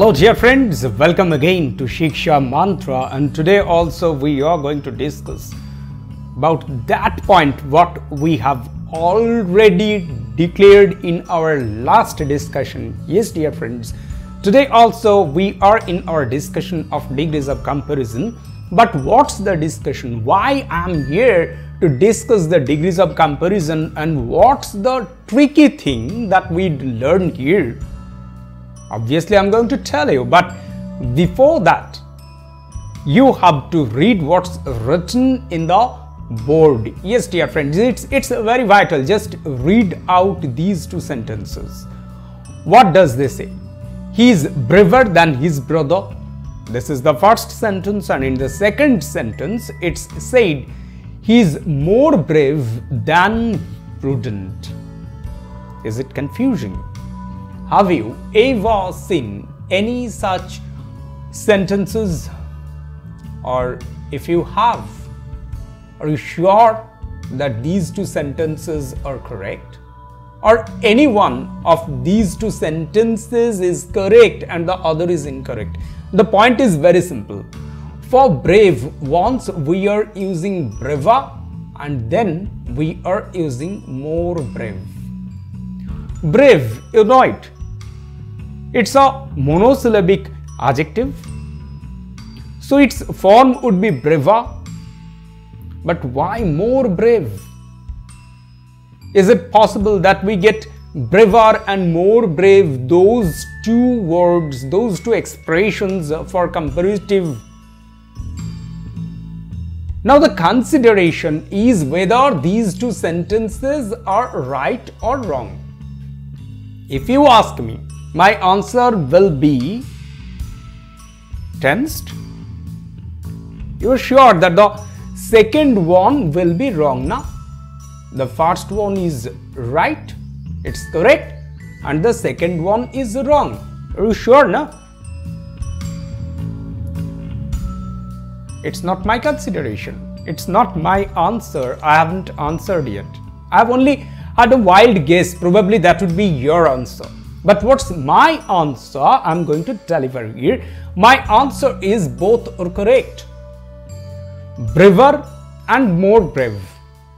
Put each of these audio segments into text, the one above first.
Hello dear friends, welcome again to Shiksha Mantra and today also we are going to discuss about that point what we have already declared in our last discussion. Yes dear friends, today also we are in our discussion of degrees of comparison but what's the discussion? Why I'm here to discuss the degrees of comparison and what's the tricky thing that we learn here? Obviously, I'm going to tell you, but before that, you have to read what's written in the board. Yes, dear friends, it's, it's very vital. Just read out these two sentences. What does they say? He is braver than his brother. This is the first sentence, and in the second sentence, it's said he is more brave than prudent. Is it confusing? Have you ever seen any such sentences? Or if you have, are you sure that these two sentences are correct? Or any one of these two sentences is correct and the other is incorrect? The point is very simple. For brave, once we are using braver and then we are using more brave. Brave, you know it it's a monosyllabic adjective. So its form would be braver. But why more brave? Is it possible that we get braver and more brave those two words, those two expressions for comparative? Now the consideration is whether these two sentences are right or wrong. If you ask me, my answer will be tensed. You are sure that the second one will be wrong now. The first one is right, it's correct, and the second one is wrong. Are you sure now? It's not my consideration. It's not my answer. I haven't answered yet. I've only had a wild guess. Probably that would be your answer. But what's my answer? I'm going to deliver here. My answer is both are correct. Braver and more brave.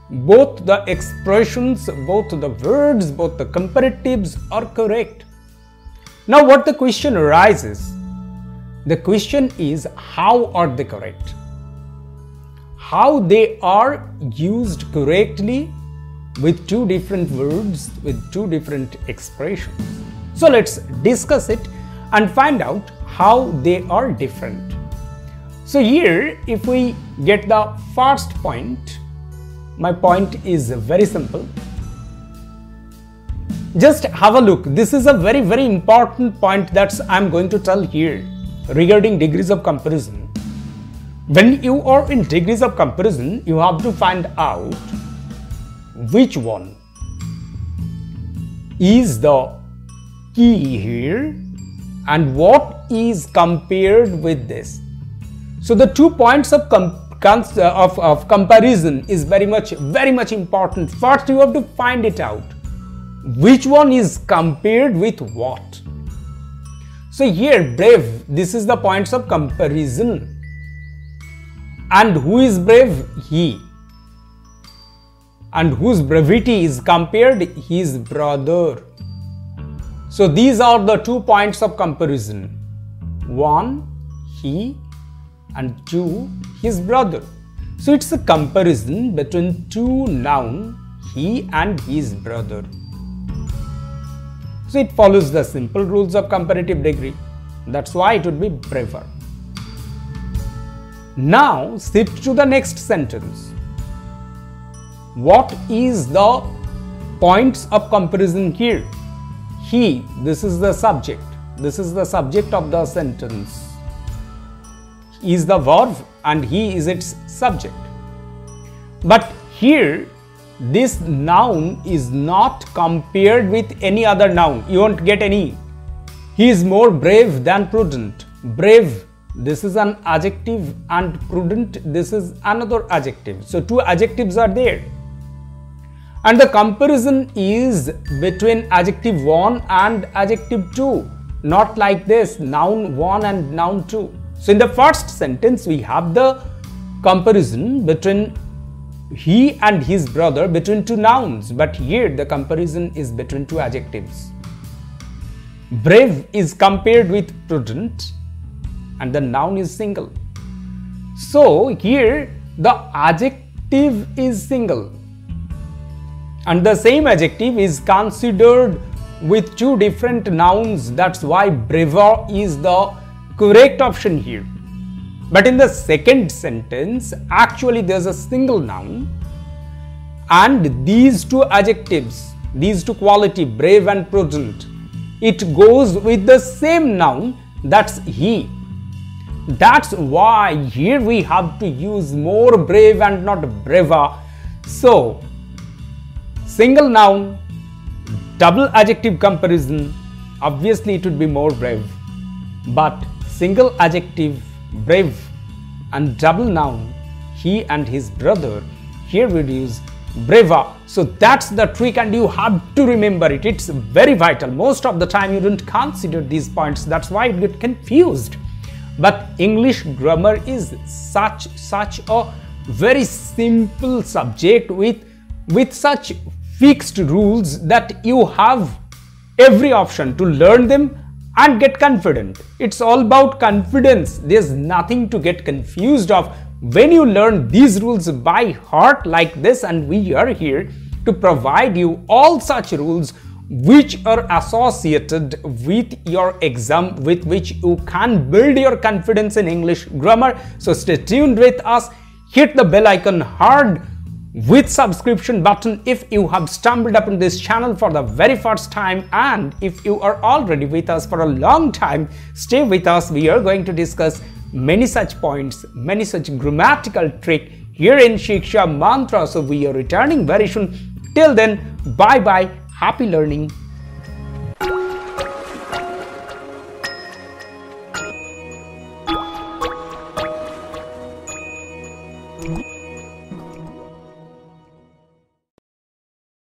Both the expressions, both the words, both the comparatives are correct. Now, what the question arises? The question is how are they correct? How they are used correctly with two different words, with two different expressions. So let's discuss it and find out how they are different. So here, if we get the first point, my point is very simple. Just have a look. This is a very, very important point that I'm going to tell here regarding degrees of comparison. When you are in degrees of comparison, you have to find out which one is the key here and what is compared with this. So the two points of, uh, of, of comparison is very much very much important. First you have to find it out. Which one is compared with what? So here brave, this is the points of comparison. And who is brave? He. And whose brevity is compared? His brother. So these are the two points of comparison. One, he and two, his brother. So it's a comparison between two noun, he and his brother. So it follows the simple rules of comparative degree. That's why it would be braver. Now shift to the next sentence. What is the points of comparison here? He, this is the subject. This is the subject of the sentence. Is the verb and he is its subject. But here, this noun is not compared with any other noun. You won't get any. He is more brave than prudent. Brave, this is an adjective, and prudent, this is another adjective. So, two adjectives are there and the comparison is between adjective 1 and adjective 2 not like this noun 1 and noun 2. So in the first sentence we have the comparison between he and his brother between two nouns but here the comparison is between two adjectives. Brave is compared with prudent and the noun is single. So here the adjective is single and the same adjective is considered with two different nouns. That's why braver is the correct option here. But in the second sentence actually there's a single noun. And these two adjectives these two quality brave and prudent it goes with the same noun that's he. That's why here we have to use more brave and not braver so Single noun, double adjective comparison, obviously it would be more brave. But single adjective, brave and double noun, he and his brother, here we use braver. So that's the trick and you have to remember it. It's very vital. Most of the time you don't consider these points. That's why you get confused. But English grammar is such, such a very simple subject with, with such fixed rules that you have every option to learn them and get confident. It's all about confidence. There's nothing to get confused of when you learn these rules by heart like this and we are here to provide you all such rules which are associated with your exam with which you can build your confidence in English grammar. So stay tuned with us, hit the bell icon hard with subscription button if you have stumbled upon this channel for the very first time. And if you are already with us for a long time stay with us. We are going to discuss many such points many such grammatical trick here in Shiksha Mantra. So we are returning very soon. Till then bye bye happy learning